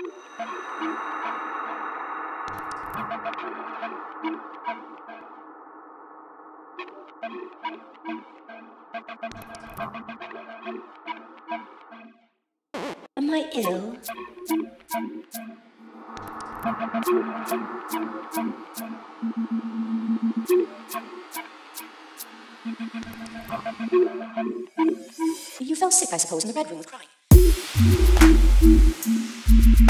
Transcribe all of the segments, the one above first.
Am I ill? You fell sick, I suppose, in the bedroom with crying. Am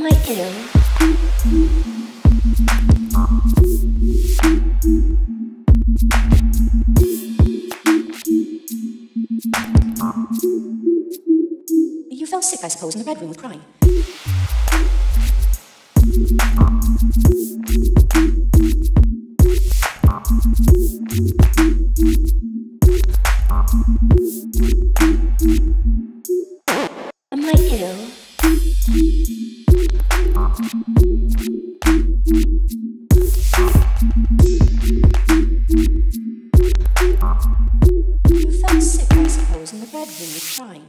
I ill? You fell sick, I suppose, in the bedroom with crying. Am I ill? You fell sick, I suppose, in the crying.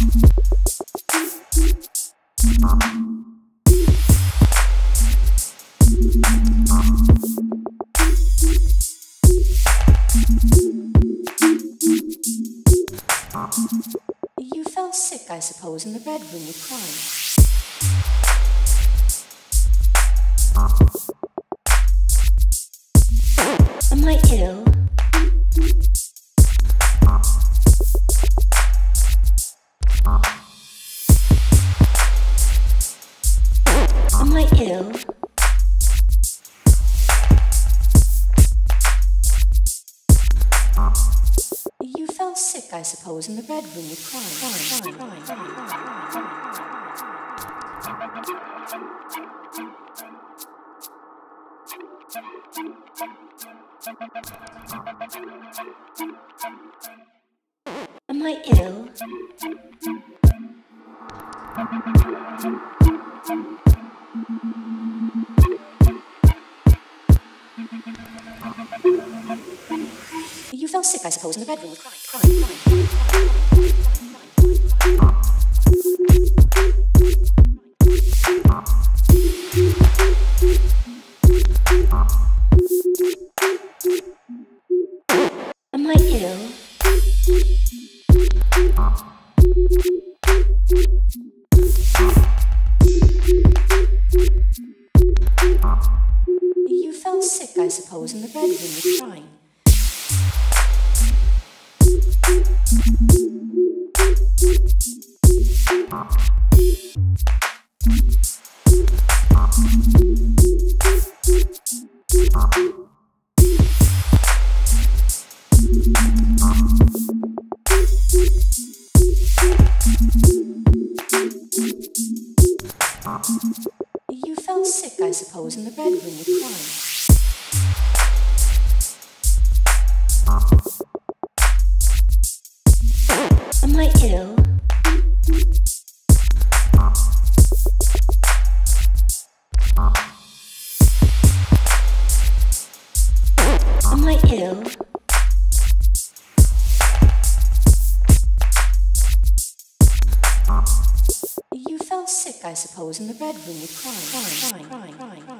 You fell sick, I suppose, in the red room with crying. Am I ill? Am I ill? Sick, I suppose, in the bedroom with crying. crying, crying, crying, crying. Am I ill? Fell sick, I suppose, in the bedroom with crying. crying, crying, I ill? You fell sick, I suppose, in the bedroom with crying. You fell sick, I suppose, in the bedroom with crying. You fell sick, I suppose, in the bedroom with crying, crying, crying, crying, crying.